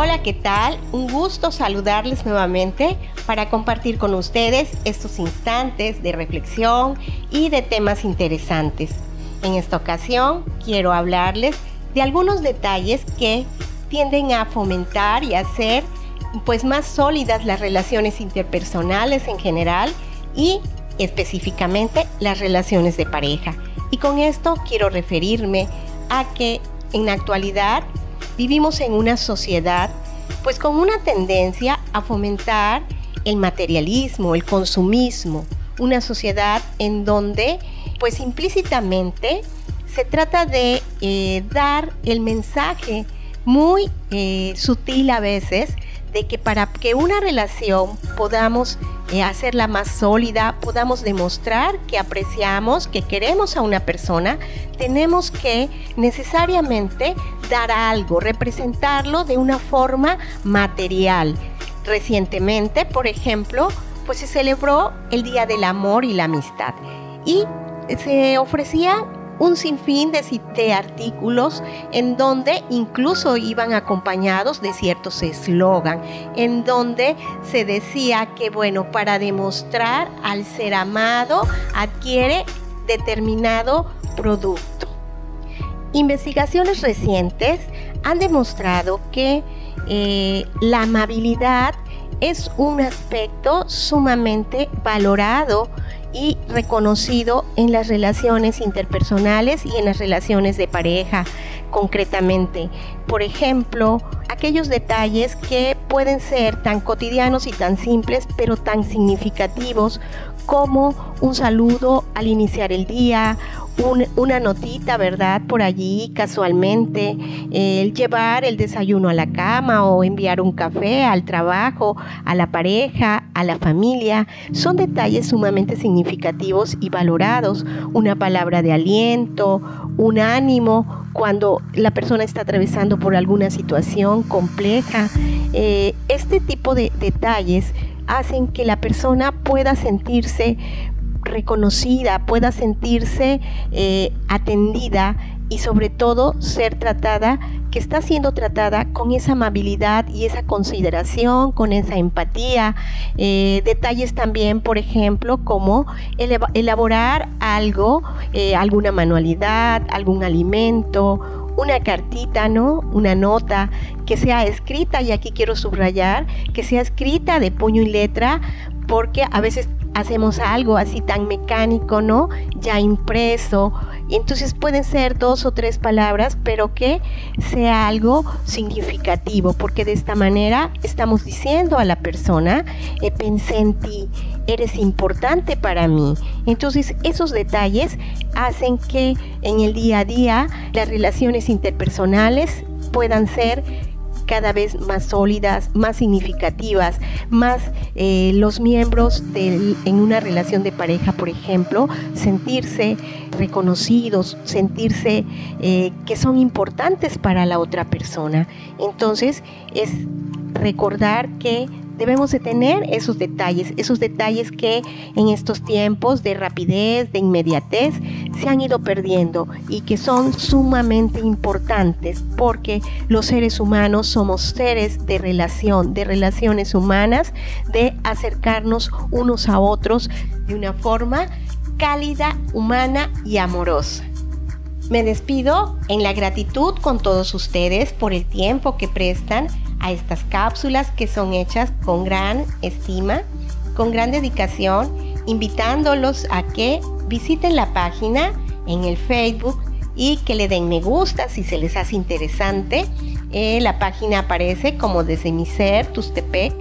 Hola, ¿qué tal? Un gusto saludarles nuevamente para compartir con ustedes estos instantes de reflexión y de temas interesantes. En esta ocasión quiero hablarles de algunos detalles que tienden a fomentar y hacer pues más sólidas las relaciones interpersonales en general y específicamente las relaciones de pareja. Y con esto quiero referirme a que en la actualidad vivimos en una sociedad pues con una tendencia a fomentar el materialismo, el consumismo, una sociedad en donde pues implícitamente se trata de eh, dar el mensaje muy eh, sutil a veces de que para que una relación podamos hacerla más sólida, podamos demostrar que apreciamos, que queremos a una persona, tenemos que necesariamente dar algo, representarlo de una forma material. Recientemente, por ejemplo, pues se celebró el Día del Amor y la Amistad y se ofrecía un sinfín de, artículos en donde incluso iban acompañados de ciertos eslogan, en donde se decía que, bueno, para demostrar al ser amado adquiere determinado producto. Investigaciones recientes han demostrado que eh, la amabilidad es un aspecto sumamente valorado y reconocido en las relaciones interpersonales y en las relaciones de pareja concretamente. Por ejemplo, aquellos detalles que pueden ser tan cotidianos y tan simples, pero tan significativos como un saludo al iniciar el día, una notita, ¿verdad? Por allí casualmente, el llevar el desayuno a la cama o enviar un café al trabajo, a la pareja, a la familia, son detalles sumamente significativos y valorados. Una palabra de aliento, un ánimo cuando la persona está atravesando por alguna situación compleja. Eh, este tipo de detalles hacen que la persona pueda sentirse reconocida, pueda sentirse eh, atendida y sobre todo ser tratada, que está siendo tratada con esa amabilidad y esa consideración, con esa empatía. Eh, detalles también, por ejemplo, como elaborar algo, eh, alguna manualidad, algún alimento, una cartita, ¿no? Una nota que sea escrita, y aquí quiero subrayar, que sea escrita de puño y letra, porque a veces hacemos algo así tan mecánico, ¿no? Ya impreso. Entonces pueden ser dos o tres palabras, pero que sea algo significativo, porque de esta manera estamos diciendo a la persona, eh, pensé en ti, eres importante para mí. Entonces esos detalles hacen que en el día a día las relaciones interpersonales puedan ser cada vez más sólidas, más significativas, más eh, los miembros en una relación de pareja, por ejemplo, sentirse reconocidos, sentirse eh, que son importantes para la otra persona. Entonces es recordar que debemos de tener esos detalles, esos detalles que en estos tiempos de rapidez, de inmediatez, se han ido perdiendo y que son sumamente importantes porque los seres humanos somos seres de relación, de relaciones humanas, de acercarnos unos a otros de una forma cálida, humana y amorosa. Me despido en la gratitud con todos ustedes por el tiempo que prestan a estas cápsulas que son hechas con gran estima, con gran dedicación, invitándolos a que visiten la página en el Facebook y que le den me gusta si se les hace interesante. Eh, la página aparece como desde mi ser, Tustepec.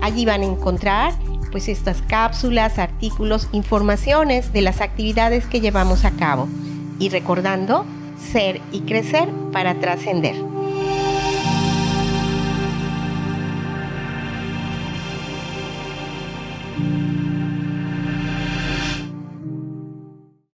Allí van a encontrar pues estas cápsulas, artículos, informaciones de las actividades que llevamos a cabo. Y recordando, ser y crecer para trascender.